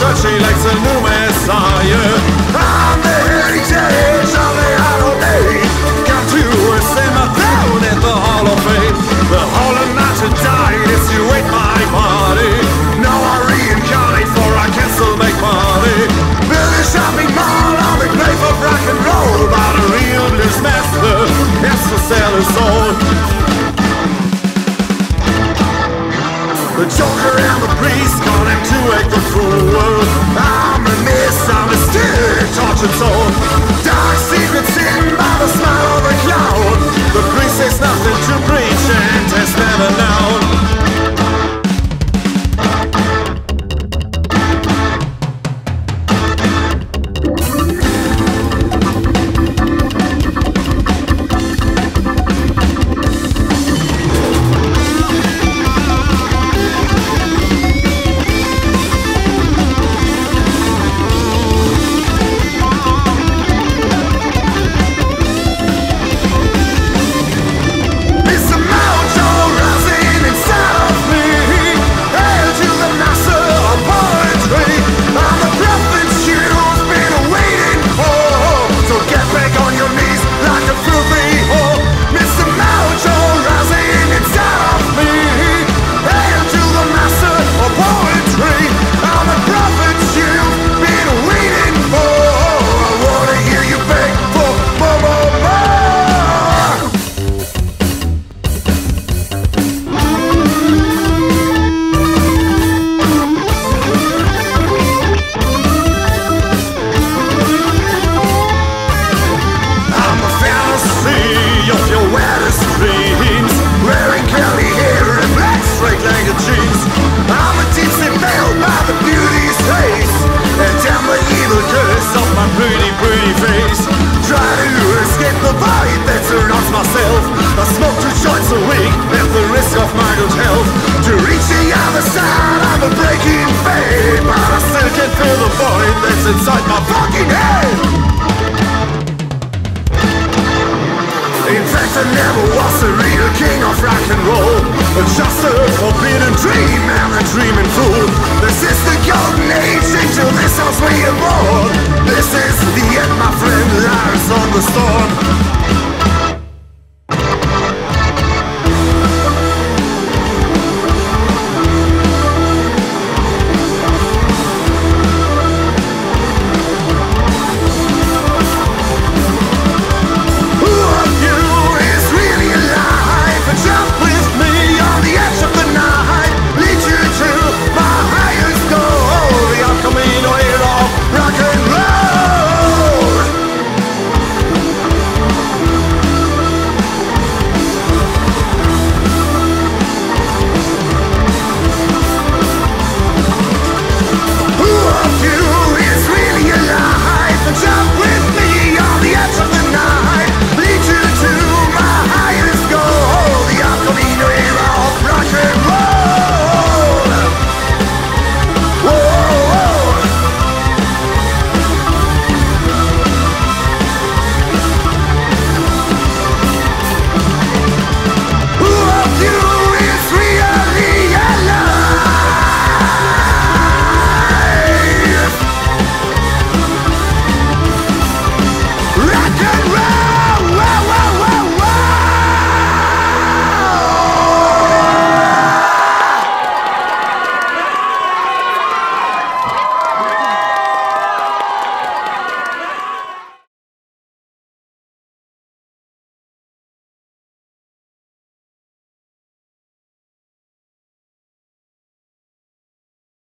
she likes a new messiah Sergeant Zone. Just a real king of rock and roll Just a forbidden dream and a dreaming fool. This is the golden age, angel, this house we are born. This is the end, my friend, lies on the storm.